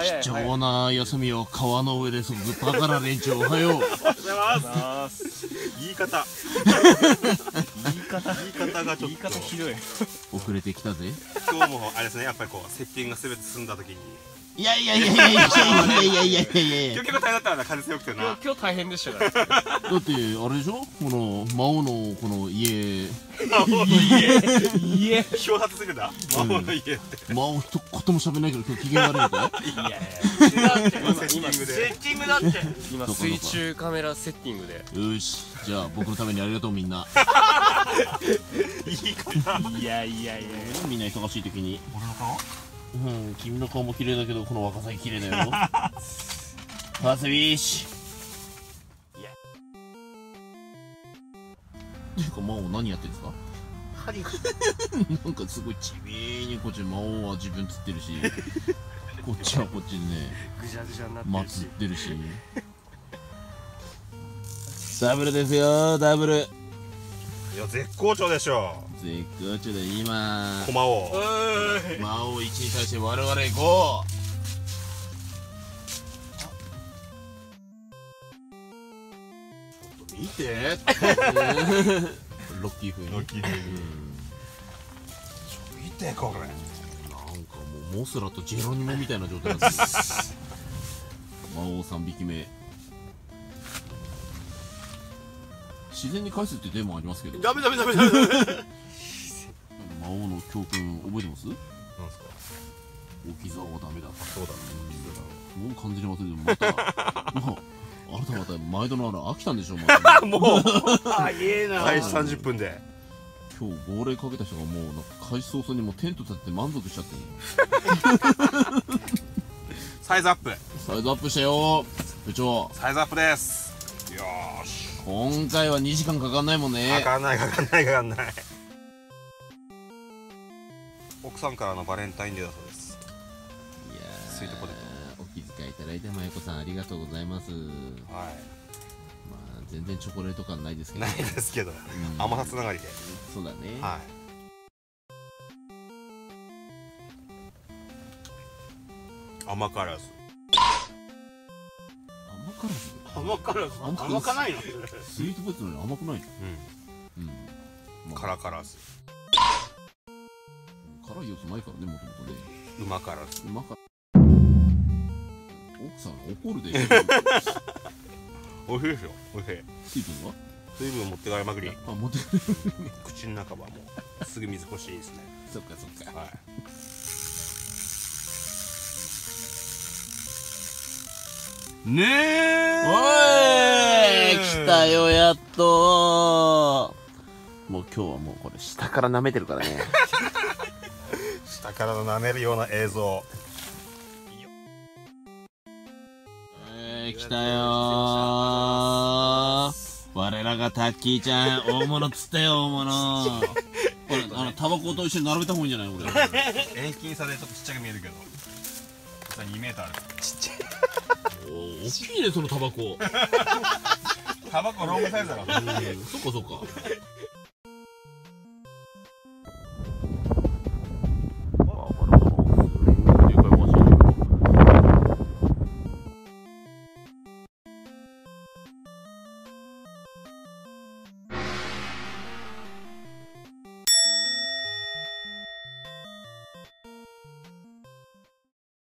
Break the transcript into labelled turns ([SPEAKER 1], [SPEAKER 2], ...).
[SPEAKER 1] 貴重な休みを川の上で過ごすバカな連中おはよう。
[SPEAKER 2] おはようございます。言い方
[SPEAKER 3] 言い方
[SPEAKER 2] 言い方がちょっと。
[SPEAKER 3] 言い方ひどい。
[SPEAKER 1] 遅れてきたぜ。
[SPEAKER 2] 今日もあれですねやっぱりこうセッティングが全て済んだ時に
[SPEAKER 1] いやいやいやいやいやいやいやいやいやいや。いや
[SPEAKER 2] 今日結構大変だったんだ風強くてな。
[SPEAKER 3] 今日今日大変でしたから。
[SPEAKER 1] だってあれでしょ？この魔王のこの家。
[SPEAKER 2] 魔王の家。
[SPEAKER 3] いえ
[SPEAKER 2] 表発するんだ。魔王の家って。
[SPEAKER 1] 魔王一言も喋んないけど今日機嫌悪いのかい
[SPEAKER 3] いや。いや
[SPEAKER 2] 今セッティングで
[SPEAKER 4] セッティングだって。
[SPEAKER 3] 今水中カメラセッティングで。
[SPEAKER 1] よし。じゃあ僕のためにありがとうみんな。
[SPEAKER 2] 言 い方
[SPEAKER 3] いやいやいや。
[SPEAKER 1] みんな忙しい時に。
[SPEAKER 2] 俺の顔？
[SPEAKER 1] うん君の顔も綺麗だけどこの若さ綺麗だよ。パスビーシ
[SPEAKER 3] いや。
[SPEAKER 1] ていうか魔王何やってんですか？
[SPEAKER 4] 針。が
[SPEAKER 1] なんかすごいちびーにこっち魔王は自分つってるし。こっちはこっちでね
[SPEAKER 3] ぐじゃぐじゃになって
[SPEAKER 1] ま
[SPEAKER 3] るし。
[SPEAKER 1] つってるし。ダブルですよダブル
[SPEAKER 2] いや絶好調でしょ。
[SPEAKER 1] 絶好調で今。
[SPEAKER 2] 駒王。
[SPEAKER 1] 魔王1に対して我々5見て。ロッキー風に
[SPEAKER 2] ロッキー風に
[SPEAKER 1] うん
[SPEAKER 2] 見てこれ。
[SPEAKER 1] なんかもうモスラとジェロニモみたいな状態な んです魔王3匹目自然に返すってテーマありますけど。
[SPEAKER 4] ダメダメダメダメダメ。
[SPEAKER 1] 魔王の教訓覚えてます？
[SPEAKER 2] なんですか？
[SPEAKER 1] 置き竿はダメだ。
[SPEAKER 2] そうだ。
[SPEAKER 1] もう完全に忘れてる。またもうあなたまた毎度のあら飽きたんでしょまた。
[SPEAKER 2] もう
[SPEAKER 4] あげえな。
[SPEAKER 2] 開始30分で。
[SPEAKER 1] 今日号令かけた人がもうなんか開始早々にもうテント立てて満足しちゃってる。
[SPEAKER 2] サイズアップ。
[SPEAKER 1] サイズアップしたよ。部長。
[SPEAKER 2] サイズアップです
[SPEAKER 1] 今回は2時間かかんないもんね。
[SPEAKER 2] かかんないかかんない。かかんない奥さんからのバレンタインデーだそうです。
[SPEAKER 1] いやー
[SPEAKER 2] スイートポテ
[SPEAKER 1] お気遣いいただいてまゆこさんありがとうございます。ま
[SPEAKER 2] は
[SPEAKER 1] あ全然チョコレート感ないですけど。
[SPEAKER 2] いないですけど。
[SPEAKER 1] うん。
[SPEAKER 2] 甘さつながりで。
[SPEAKER 1] そうだね、
[SPEAKER 2] はい。甘辛酢
[SPEAKER 1] 甘辛す
[SPEAKER 4] 甘辛い
[SPEAKER 1] 甘
[SPEAKER 4] 甘かないの
[SPEAKER 1] スイートポテトなのに甘くないの？
[SPEAKER 2] う
[SPEAKER 1] うん、
[SPEAKER 2] ん
[SPEAKER 1] まあ。
[SPEAKER 2] 辛辛酢
[SPEAKER 1] 辛い要素ないからねもともとね。
[SPEAKER 2] うま辛酢
[SPEAKER 1] うまか奥さん怒るで。
[SPEAKER 2] おいしいですよ。おいしい。
[SPEAKER 1] 水分は？
[SPEAKER 2] 水分持ってかれまくり。
[SPEAKER 1] あ持って
[SPEAKER 2] 口の中はもうすぐ水欲しいですね。
[SPEAKER 1] そっかそっか。
[SPEAKER 2] はいねえ。
[SPEAKER 1] おい来たよやっと。もう今日はもうこれ下から舐めてるからね。
[SPEAKER 2] 下からの舐めるような映像。
[SPEAKER 1] えー、来たよ。ー我らがタッキーちゃん大物っつったよ大物。俺あのタバコと一緒に並べた方がいいんじゃない俺。
[SPEAKER 2] 遠近差でちょっとちっちゃく見えるけど実は2メーターある。
[SPEAKER 1] お大きいねそのタバコ。
[SPEAKER 2] タバコロングサイズだから
[SPEAKER 1] そっかそっか